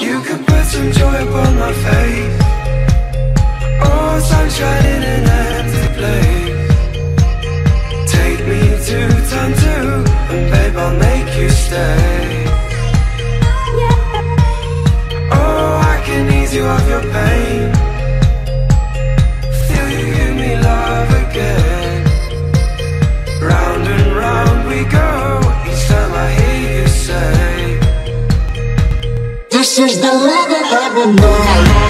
You could put some joy upon my face. Oh, sunshine in an empty place. Take me to turn two And babe, I'll make you stay. Oh, oh, I can ease you of your pain This is the of the night